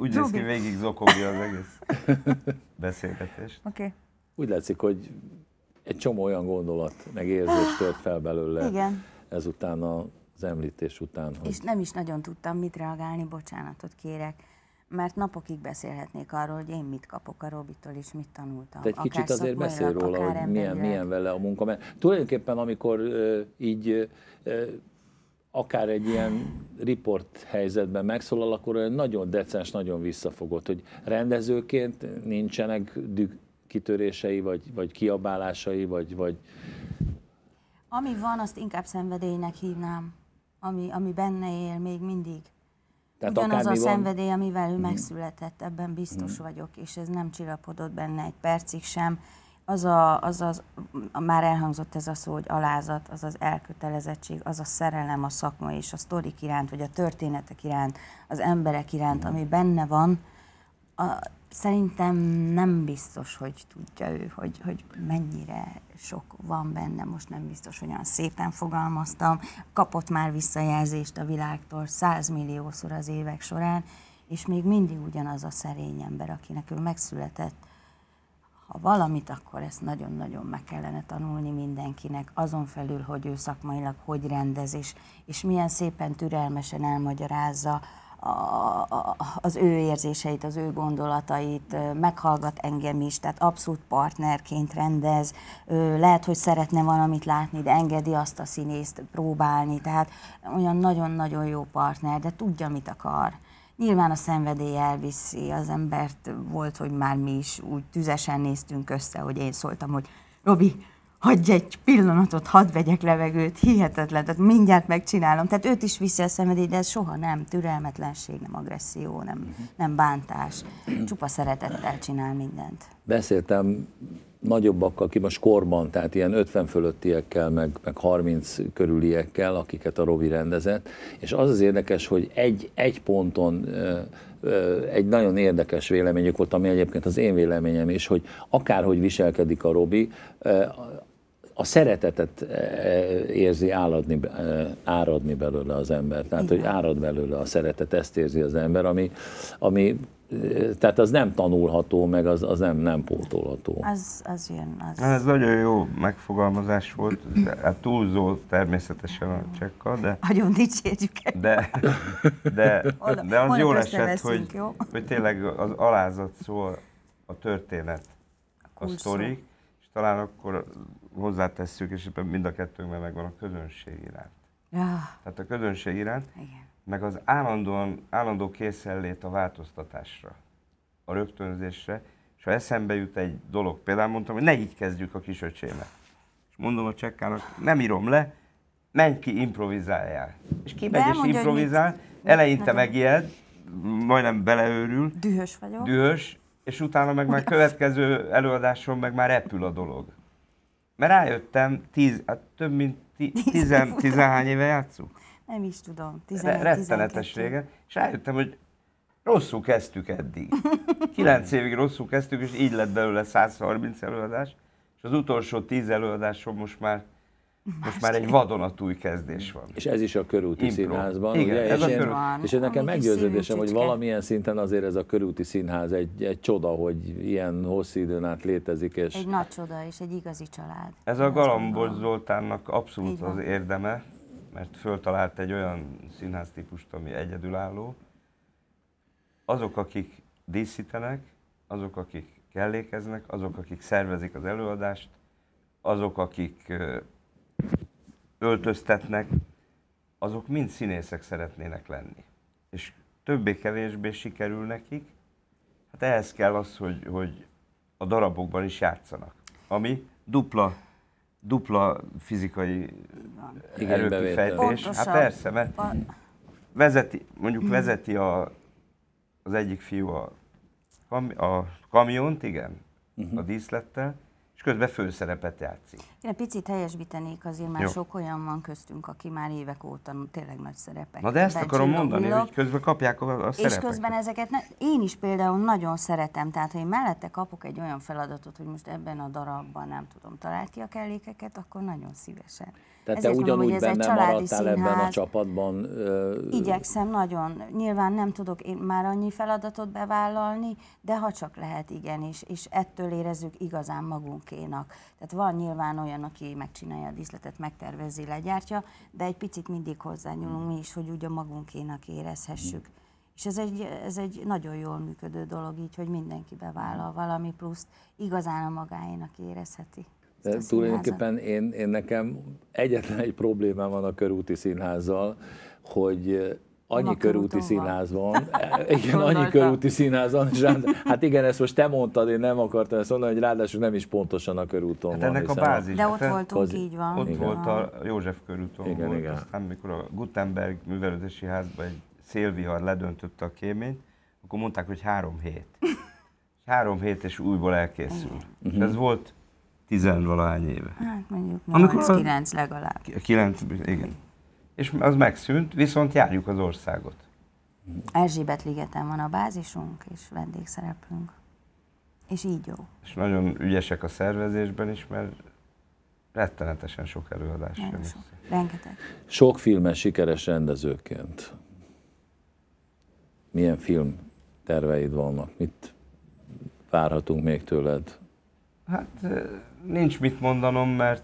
úgy néz ki, végig zokogja az egész beszélgetést. Oké. Okay. Úgy látszik, hogy egy csomó olyan gondolat, meg érzés tört fel belőle Igen. ezután az említés után. Hogy... És nem is nagyon tudtam mit reagálni, bocsánatot kérek, mert napokig beszélhetnék arról, hogy én mit kapok a Robitól, és mit tanultam. Te egy akár kicsit azért beszél róla, hogy milyen, milyen vele a munka. Mert tulajdonképpen, amikor uh, így uh, akár egy ilyen riport helyzetben megszólal, akkor nagyon decens, nagyon visszafogott, hogy rendezőként nincsenek kitörései, vagy, vagy kiabálásai, vagy, vagy... Ami van, azt inkább szenvedélynek hívnám, ami, ami benne él még mindig. Tehát Ugyanaz a van... szenvedély, amivel ő hmm. megszületett, ebben biztos hmm. vagyok, és ez nem csillapodott benne egy percig sem. Az, a, az, az már elhangzott ez a szó, hogy alázat, az az elkötelezettség, az a szerelem a szakma és a sztorik iránt, vagy a történetek iránt, az emberek iránt, hmm. ami benne van, a, Szerintem nem biztos, hogy tudja ő, hogy, hogy mennyire sok van benne, most nem biztos, hogy olyan szépen fogalmaztam. Kapott már visszajelzést a világtól százmilliószor az évek során, és még mindig ugyanaz a szerény ember, akinek ő megszületett. Ha valamit, akkor ezt nagyon-nagyon meg kellene tanulni mindenkinek, azon felül, hogy ő szakmailag hogy rendez, és, és milyen szépen türelmesen elmagyarázza az ő érzéseit, az ő gondolatait, meghallgat engem is, tehát abszolút partnerként rendez, lehet, hogy szeretne valamit látni, de engedi azt a színészt próbálni, tehát olyan nagyon-nagyon jó partner, de tudja, mit akar. Nyilván a szenvedély elviszi az embert, volt, hogy már mi is úgy tüzesen néztünk össze, hogy én szóltam, hogy Robi, hagyj egy pillanatot, hadd vegyek levegőt, hihetetlen, tehát mindjárt megcsinálom. Tehát őt is viszi a szenvedély, de ez soha nem türelmetlenség, nem agresszió, nem, nem bántás. Csupa szeretettel csinál mindent. Beszéltem nagyobbakkal, aki most korban, tehát ilyen 50 fölöttiekkel, meg, meg 30 körüliekkel, akiket a Robi rendezett, és az az érdekes, hogy egy, egy ponton egy nagyon érdekes véleményük volt, ami egyébként az én véleményem is, hogy akárhogy viselkedik a Robi, a szeretetet e, e, érzi áradni, e, áradni belőle az ember. Tehát, Igen. hogy árad belőle a szeretet, ezt érzi az ember, ami, ami tehát az nem tanulható, meg az, az nem, nem pótolható. Az, az jön. Az... Ez nagyon jó megfogalmazás volt, hát túlzó természetesen a csekka, de... Nagyon dicsérjük De, de, de az jól esett, hogy, jó? hogy tényleg az alázat szó a történet, a, a sztori, és talán akkor hozzátesszük, és ebben mind a kettőnkben megvan a közönség iránt. Ja. Tehát a közönség iránt, Igen. meg az állandóan, állandó készenlét a változtatásra, a rögtönzésre, és ha eszembe jut egy dolog, például mondtam, hogy ne így kezdjük a kisöcsémet. És mondom a csekkának, nem írom le, menj ki, improvizáljál. És kimegy és improvizál, mit, eleinte nagyon... megijed, majdnem beleőrül. Dühös vagyok. Dühös, és utána meg már következő előadáson meg már repül a dolog. Mert rájöttem, tíz, hát több mint tizen, tizenhány éve játszunk. Nem is tudom, 11 Rettenetes régen. És rájöttem, hogy rosszul kezdtük eddig. Kilenc évig rosszul kezdtük, és így lett belőle 130 előadás, és az utolsó 10 előadáson most már most már egy vadonatúj kezdés van. És ez is a körúti Impro. színházban, Igen, ugye? ez és, a én, körúti. és én nekem meggyőződésem, hogy valamilyen szinten azért ez a körúti színház egy, egy csoda, hogy ilyen hosszú időn át létezik, és Egy nagy csoda és egy igazi család. Ez a Galambos. Zoltánnak abszolút az érdeme, mert föltalált egy olyan színháztípust, ami egyedülálló. Azok, akik díszítenek, azok, akik kellékeznek, azok, akik szervezik az előadást, azok, akik öltöztetnek, azok mind színészek szeretnének lenni. És többé-kevésbé sikerül nekik. Hát ehhez kell az, hogy, hogy a darabokban is játszanak. Ami dupla, dupla fizikai erőkifejtés. Hát persze, mert vezeti, mondjuk vezeti a, az egyik fiú a, a kamiont, igen, a díszlettel, és közben főszerepet játszik. Én egy picit helyesbítenék, azért már Jó. sok olyan van köztünk, aki már évek óta tényleg nagy szerepek. Na de ezt akarom mondani, csillog. hogy közben kapják a, a És szerepeket. közben ezeket ne, én is például nagyon szeretem, tehát ha én mellette kapok egy olyan feladatot, hogy most ebben a darabban nem tudom, talál ki a kellékeket, akkor nagyon szívesen. Tehát te Ezért mondom, ugyanúgy egy benne maradtál ebben a színház. csapatban. Igyekszem nagyon. Nyilván nem tudok én már annyi feladatot bevállalni, de ha csak lehet, igen, és, és ettől érezzük igazán magunkénak. Tehát van nyilván olyan, aki megcsinálja a díszletet, megtervezi, legyártja, de egy picit mindig hozzányúlunk mi is, hogy úgy a magunkénak érezhessük. És ez egy, ez egy nagyon jól működő dolog így, hogy mindenki bevállal valami pluszt, igazán a magáénak érezheti. De tulajdonképpen én, én nekem egyetlen egy problémám van a körúti színházzal, hogy eh, annyi a körúti színház van, Eh, igen, annyi körúti színház van, és rád, hát igen, ezt most te mondtad, én nem akartam ezt mondani, hogy ráadásul nem is pontosan a körúton Hát van. ennek a bázis. De ott Hát voltunk, az- így van. Ott Igen. volt a József körúton Igen, volt, igen. aztán mikor a Gutenberg művelődési házban egy szélvihar ledöntötte a kéményt, akkor mondták, hogy három hét. Három hét és újból elkészül. És ez volt tizenvalahány éve. Hát mondjuk Amikor a- 8-9 legalább. Ki- Kilenc, igen. És az megszűnt, viszont járjuk az országot. Erzsébet ligeten van a bázisunk, és vendégszereplünk. És így jó. És nagyon ügyesek a szervezésben is, mert rettenetesen sok előadás jön sok. Rengeteg. Sok filmes sikeres rendezőként. Milyen film terveid vannak? Mit várhatunk még tőled? Hát nincs mit mondanom, mert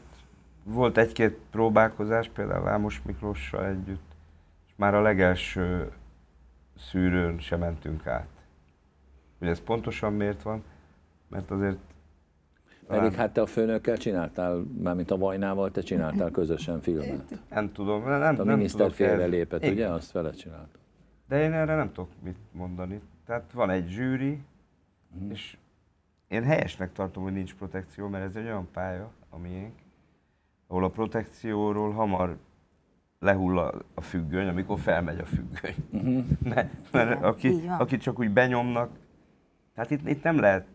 volt egy-két próbálkozás, például Ámos Miklóssal együtt, és már a legelső szűrőn sem mentünk át. Hogy ez pontosan miért van, mert azért Pedig hát te a főnökkel csináltál, mármint a Vajnával, te csináltál közösen filmet. nem tudom, nem, A nem miniszter tudok félre lépett, Igen. ugye? Azt vele csináltad. De én erre nem tudok mit mondani. Tehát van egy zsűri, Mhm. és én helyesnek tartom, hogy nincs protekció, mert ez egy olyan pálya, a miénk, ahol a protekcióról hamar lehull a, a függöny, amikor felmegy a függöny. Mhm. mert mert aki, aki csak úgy benyomnak, tehát itt, itt nem lehet,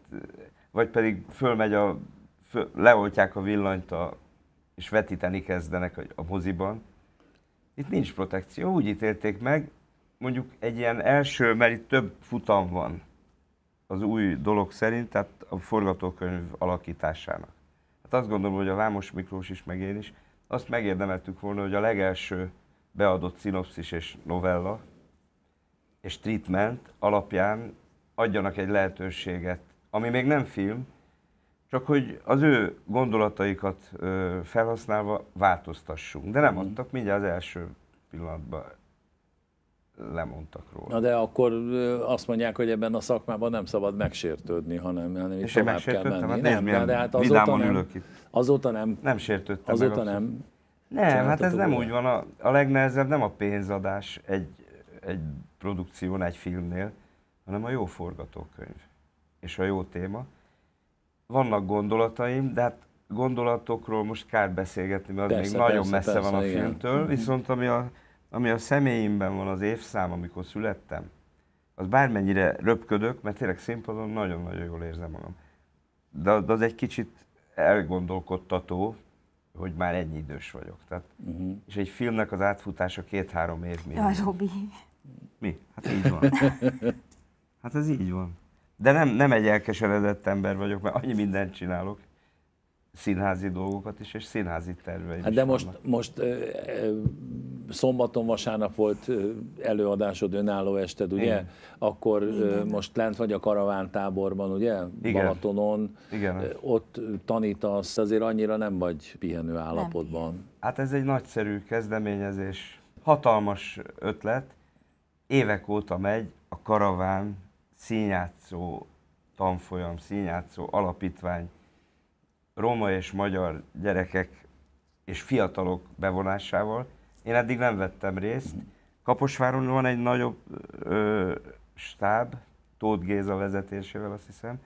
vagy pedig fölmegy a, föl, leoltják a villanyt, a, és vetíteni kezdenek a, a moziban. Itt nincs protekció, úgy ítélték meg, mondjuk egy ilyen első, mert itt több futam van az új dolog szerint, tehát a forgatókönyv alakításának. Hát azt gondolom, hogy a Vámos Miklós is, meg én is, azt megérdemeltük volna, hogy a legelső beadott szinopszis és novella és treatment alapján adjanak egy lehetőséget, ami még nem film, csak hogy az ő gondolataikat felhasználva változtassunk. De nem adtak, mindjárt az első pillanatban lemondtak róla. Na de akkor azt mondják, hogy ebben a szakmában nem szabad megsértődni, hanem, hanem itt És tovább kell menni. Hát nézd, milyen de hát azóta nem, ülök itt. azóta nem, Nem sértődtem azóta meg nem. Nem, hát ez nem úgy van. A, a legnehezebb nem a pénzadás egy, egy produkción, egy filmnél, hanem a jó forgatókönyv és a jó téma. Vannak gondolataim, de hát gondolatokról most kár beszélgetni, mert az Persze, még nagyon persze, messze persze, van a igen. filmtől, viszont ami a, ami a személyimben van az évszám, amikor születtem, az bármennyire röpködök, mert tényleg színpadon nagyon-nagyon jól érzem magam. De, de az egy kicsit elgondolkodtató, hogy már ennyi idős vagyok. Tehát, Uh-huh. és egy filmnek az átfutása két-három év Jaj, minimum. Robi. Mi? Hát így van. Hát ez így van. De nem, nem egy elkeseredett ember vagyok, mert annyi mindent csinálok, színházi dolgokat is, és színházi terveim Hát is de most, vannak. most szombaton, vasárnap volt előadásod, önálló ested, ugye? Igen. Akkor ö, most lent vagy a karavántáborban, ugye? Igen. Balatonon. Igen. Ott tanítasz, azért annyira nem vagy pihenő állapotban. Hát ez egy nagyszerű kezdeményezés, hatalmas ötlet. Évek óta megy a karaván színjátszó tanfolyam, színjátszó alapítvány, roma és magyar gyerekek és fiatalok bevonásával. Én eddig nem vettem részt. Kaposváron van egy nagyobb ö, stáb, Tóth Géza vezetésével azt hiszem,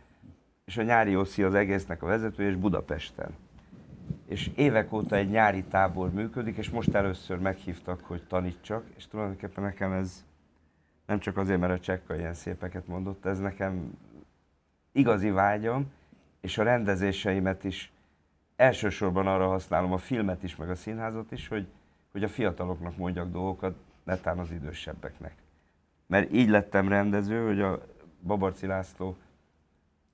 és a nyári oszi az egésznek a vezető, és Budapesten és évek óta egy nyári tábor működik, és most először meghívtak, hogy tanítsak, és tulajdonképpen nekem ez nem csak azért, mert a csekka ilyen szépeket mondott, ez nekem igazi vágyam, és a rendezéseimet is elsősorban arra használom, a filmet is, meg a színházat is, hogy, hogy a fiataloknak mondjak dolgokat, netán az idősebbeknek. Mert így lettem rendező, hogy a Babarci László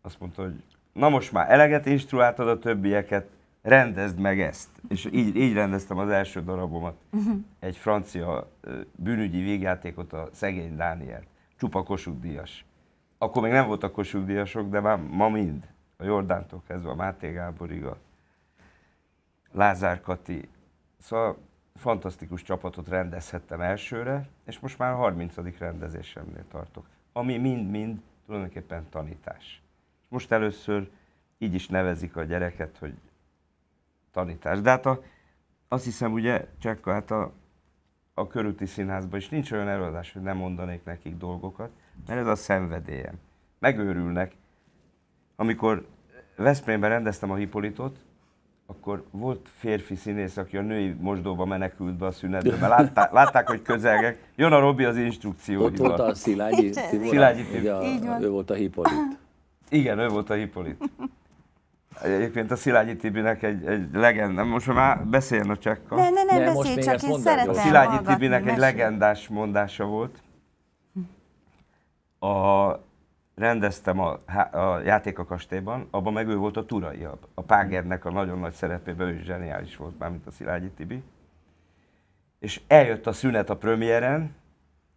azt mondta, hogy na most már eleget instruáltad a többieket, rendezd meg ezt. És így, így rendeztem az első darabomat. Egy francia bűnügyi végjátékot, a Szegény Dániel. Csupa Kossuth Díjas. Akkor még nem voltak Kossuth Díjasok, de már ma mind. A Jordántól kezdve a Máté Gáborig, a Lázár Kati. Szóval fantasztikus csapatot rendezhettem elsőre, és most már a 30. rendezésemnél tartok. Ami mind-mind tulajdonképpen tanítás. Most először így is nevezik a gyereket, hogy tanítás. De hát a, azt hiszem ugye, Csekka, hát a, a körúti színházban is nincs olyan előadás, hogy nem mondanék nekik dolgokat, mert ez a szenvedélyem. Megőrülnek. Amikor Veszprémben rendeztem a Hipolitot, akkor volt férfi színész, aki a női mosdóba menekült be a szünetbe, mert látták, látták hogy közelgek. Jön a Robi az instrukcióival. Ott volt a Szilágyi Tibor, Szilágyi Tibor. ugye a- ő volt a Hippolit. Igen, ő volt a Hippolit. Egyébként a Szilágyi Tibinek egy, egy legenda, most már beszéljen a csekka. Ne, ne, ne, Ne, beszélj, csak én szeretem gyorsan. Szilágyi Tibinek egy legendás mondása volt. A, rendeztem a, a játék a kastélyban, abban meg ő volt a Turai, a, a Págernek a nagyon nagy szerepében, ő is zseniális volt már, mint a Szilágyi Tibi. És eljött a szünet a premiéren,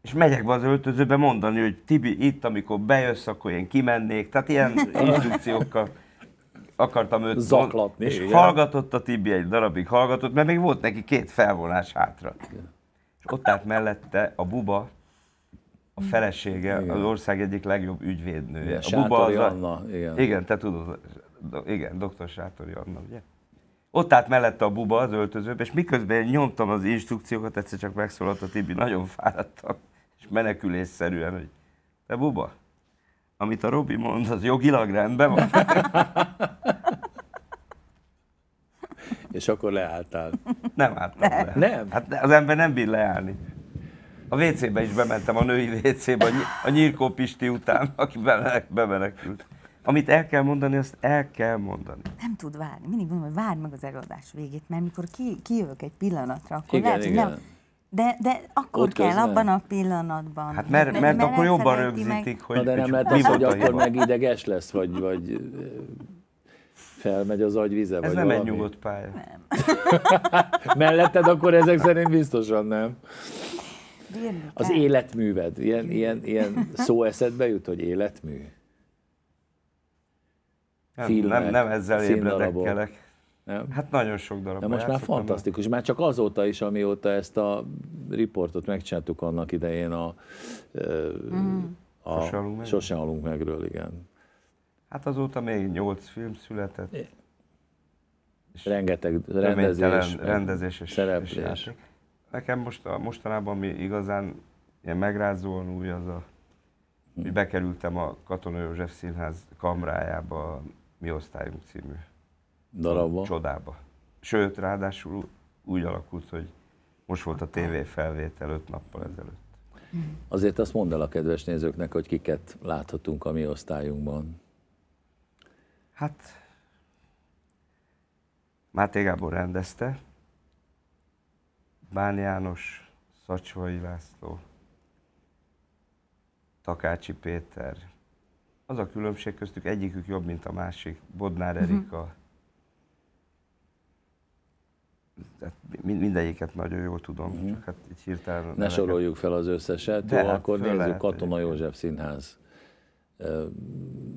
és megyek be az öltözőbe mondani, hogy Tibi, itt, amikor bejössz, akkor én kimennék. Tehát ilyen instrukciókkal akartam őt Zaklatni, És igen. hallgatott a Tibi egy darabig, hallgatott, mert még volt neki két felvonás hátra. És ott állt mellette a Buba, a felesége, Igen. az ország egyik legjobb ügyvédnője. Igen, a Buba az Anna, igen. Igen, te tudod, do- igen, dr. Sátori Anna, ugye? Ott állt mellette a buba az öltözőbe, és miközben én nyomtam az instrukciókat, egyszer csak megszólalt a Tibi, nagyon fáradtam, és menekülésszerűen, hogy te buba, amit a Robi mond, az jogilag rendben van. És akkor leálltál. Nem álltam le. Nem? Hát az ember nem bír leállni. A WC-be is bementem, a női WC-be, a, Ny- a Nyírkó Pisti után, aki bemenek, bemenekült. Amit el kell mondani, azt el kell mondani. Nem tud várni. Mindig mondom, hogy várd meg az előadás végét, mert mikor ki, kijövök egy pillanatra, akkor Igen, lehet, hogy igen. nem. De, de akkor Ott kell, közben. abban a pillanatban. Hát mert, mert akkor jobban elfelejti meg. rögzítik, hogy, Na de nem hogy lehet mi az, hogy volt a akkor meg ideges lesz, vagy, vagy felmegy az agyvize, Ez vagy nem egy valami? nyugodt pálya. Melletted akkor ezek szerint biztosan nem. Bírni Az életműved, ilyen, ilyen, ilyen szó eszedbe jut, hogy életmű? Nem, Filmek, nem, nem ezzel ébredekkelek. Nem? Hát nagyon sok darab. De most már fantasztikus, már csak azóta is, amióta ezt a riportot megcsináltuk annak idején a, ö, a Sose halunk meg? Sose megről, igen. Hát azóta még nyolc film született. Rengeteg Reménytelen rendezés, rendezés és, szereplés. és játék. Nekem most a, mostanában mi igazán ilyen megrázóan új az a, hogy bekerültem a Katona József Színház kamrájába, a Mi Osztályunk című darabban. csodába. Sőt, ráadásul úgy alakult, hogy most volt a TV felvétel öt nappal ezelőtt. Azért azt mondd el a kedves nézőknek, hogy kiket láthatunk a mi osztályunkban. Hát, Máté Gábor rendezte, Bán János, Szacsvai László, Takácsi Péter. Az a különbség köztük, egyikük jobb, mint a másik. Bodnár Erika. Tehát mind- mindegyiket nagyon jól tudom, csak hát így hirtelen... Ne neveket- soroljuk fel az összeset, De jó, hát akkor nézzük lehet Katona egyébként. József Színház.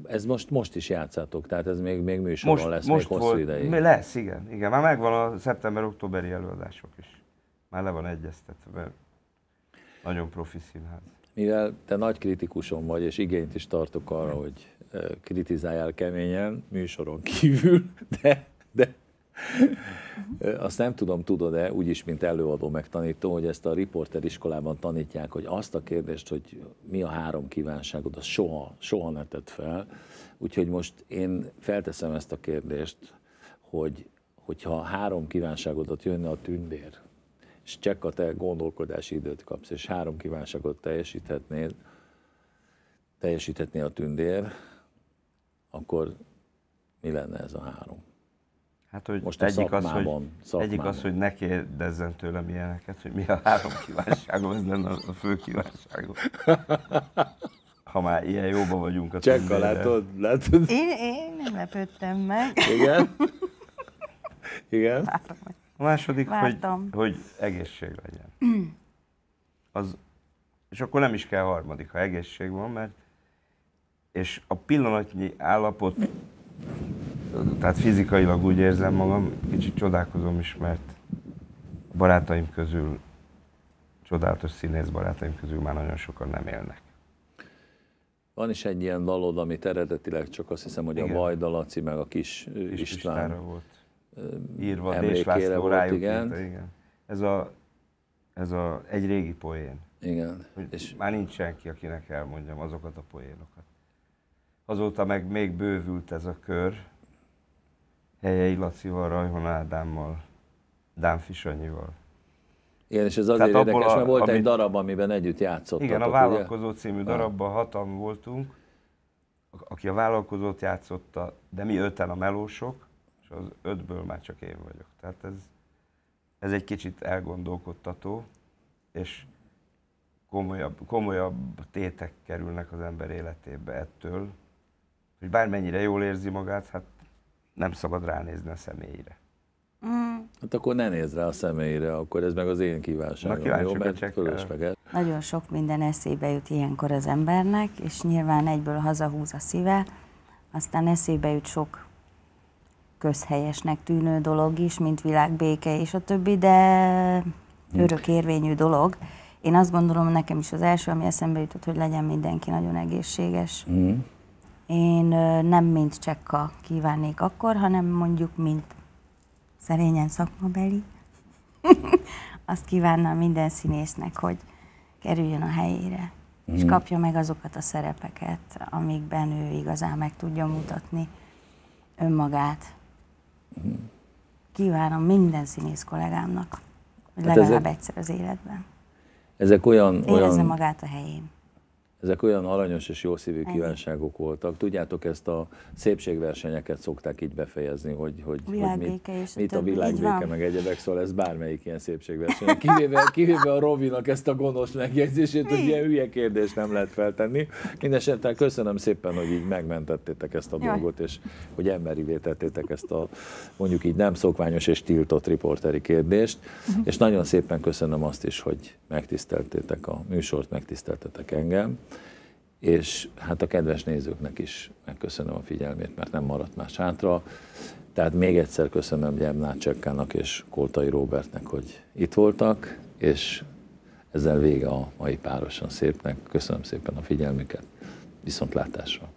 Ez most, most is játszátok, tehát ez még, még műsoron most, lesz most még hosszú volt, ideig. lesz, igen, igen. Már megvan a szeptember-októberi előadások is. Már le van egyeztetve, nagyon profi színház. Mivel te nagy kritikusom vagy, és igényt is tartok arra, hogy kritizáljál keményen, műsoron kívül, de, de azt nem tudom, tudod-e, úgyis, mint előadó megtanító, hogy ezt a riporter iskolában tanítják, hogy azt a kérdést, hogy mi a három kívánságod, azt soha, soha ne tett fel. Úgyhogy most én felteszem ezt a kérdést, hogy hogyha három kívánságodat jönne a tündér, és csak a te gondolkodási időt kapsz, és három kívánságot teljesíthetnéd, teljesíthetné a tündér, akkor mi lenne ez a három? Hát, hogy Most a egyik, az, hogy, szakmában. egyik az, hogy ne kérdezzen tőlem ilyeneket, hogy mi a három kívánságom, ez lenne a fő kívánságom. Ha már ilyen jóba vagyunk a Csekka, látod? látod? Én, én nem lepődtem meg. Igen? Igen? A második, hogy, Vártam. hogy egészség legyen. Az, és akkor nem is kell harmadik, ha egészség van, mert és a pillanatnyi állapot, tehát fizikailag úgy érzem magam, kicsit csodálkozom is, mert a barátaim közül, csodálatos színész barátaim közül már nagyon sokan nem élnek. Van is egy ilyen dalod, amit eredetileg csak azt hiszem, hogy Igen. a Vajda Laci meg a kis Kis István Pistára volt írva, Dés László rájuk igen. írta, igen. Ez a, ez a egy régi poén. Igen. hogy És már nincs senki, akinek elmondjam azokat a poénokat. Azóta meg még bővült ez a kör, Helyei Lacival, Rajhon Ádámmal, Dán Fisanyival. igen, és ez azért Tehát érdekes, a- mert volt egy amit- darab, amiben együtt játszottatok, Igen, a ugye? Vállalkozó című darabban hatan voltunk, aki a vállalkozót játszotta, de mi öten a melósok, az ötből már csak én vagyok. Tehát ez, ez egy kicsit elgondolkodtató, és komolyabb, komolyabb tétek kerülnek az ember életébe ettől, hogy bármennyire jól érzi magát, hát nem szabad ránézni a személyre. Mm, Hát akkor ne nézz rá a személyre, akkor ez meg az én kívánságom, jó? Mert fölösleges. nagyon sok minden eszébe jut ilyenkor az embernek, és nyilván egyből hazahúz a szíve, aztán eszébe jut sok közhelyesnek tűnő dolog is, mint világbéke és a többi, de örök érvényű dolog. Én azt gondolom, nekem is az első, ami eszembe jutott, hogy legyen mindenki nagyon egészséges. Mm. Én nem mint csekka kívánnék akkor, hanem mondjuk mint szerényen szakmabeli. Azt kívánnám minden színésznek, hogy kerüljön a helyére, és kapja meg azokat a szerepeket, amikben ő igazán meg tudja mutatni önmagát. Kívánom minden színész kollégámnak, hogy Hát legalább ezek- egyszer az életben Ezek olyan, érezze olyan, magát a helyén. Ezek olyan aranyos és jószívű Igen. kívánságok voltak. Tudjátok, ezt a szépségversenyeket szokták így befejezni, hogy, hogy, hogy mit, mit a világbéke, meg egyebek, szóval ez bármelyik ilyen szépségverseny. Kivéve, kivéve a Robinak ezt a gonosz megjegyzését, hogy ilyen hülye kérdést nem lehet feltenni. Mindenesetre köszönöm szépen, hogy így megmentettétek ezt a Jaj. dolgot, és hogy emberivé tettétek ezt a mondjuk így nem szokványos és tiltott riporteri kérdést. Mhm. És nagyon szépen köszönöm azt is, hogy megtiszteltétek a műsort, megtiszteltetek engem. És hát a kedves nézőknek is megköszönöm a figyelmét, mert nem maradt más hátra. Tehát még egyszer köszönöm Gyemnát Csekkának és Koltai Robertnek, hogy itt voltak, és ezzel vége a mai párosan szépnek. Köszönöm szépen a figyelmüket. Viszontlátásra!